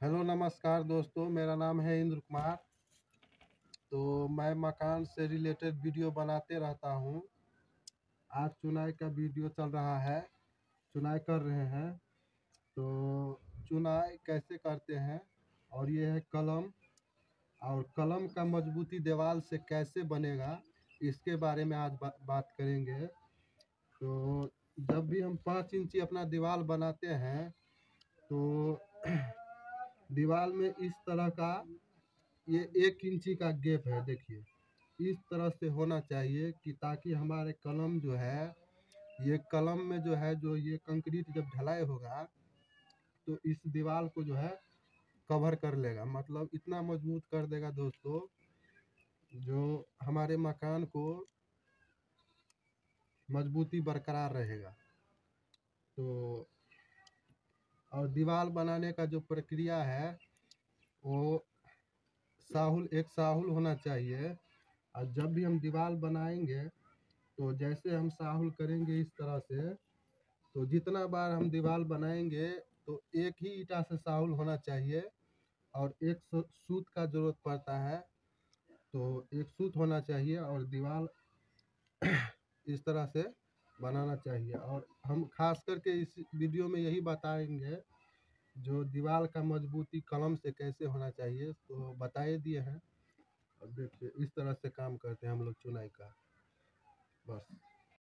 Hello नमस्कार दोस्तों मेरा नाम है इंद्र कुमार। तो मैं मकान से रिलेटेड वीडियो बनाते रहता हूँ। आज चुनाई का वीडियो चल रहा है। चुनाई कर रहे हैं। तो चुनाई कैसे करते हैं? और ये है कलम। और कलम का मजबूती दीवार से कैसे बनेगा इसके बारे में आज बा, बात करेंगे। तो जब भी हम पाँच इंची अपना दीवार बनाते हैं तो दीवार में इस तरह का ये एक इंची का गैप है, देखिए। इस तरह से होना चाहिए कि ताकि हमारे कलम जो है, ये कलम में जो है, जो ये कंक्रीट जब ढलाई होगा तो इस दीवार को जो है, कवर कर लेगा। मतलब इतना मज़बूत कर देगा दोस्तों, जो हमारे मकान को मजबूती बरकरार रहेगा। तो और दीवार बनाने का जो प्रक्रिया है, वो साहुल, एक साहुल होना चाहिए। और जब भी हम दीवार बनाएँगे तो जैसे हम साहुल करेंगे इस तरह से तो जितना बार हम दीवार बनाएँगे तो एक ही ईटा से साहुल होना चाहिए। और एक सूत का ज़रूरत पड़ता है तो एक सूत होना चाहिए और दीवार इस तरह से बनाना चाहिए। और हम खास करके इस वीडियो में यही बताएँगे, जो दीवार का मजबूती कलम से कैसे होना चाहिए तो बताए दिए हैं। और देखिए, इस तरह से काम करते हैं हम लोग चुनाई का। बस।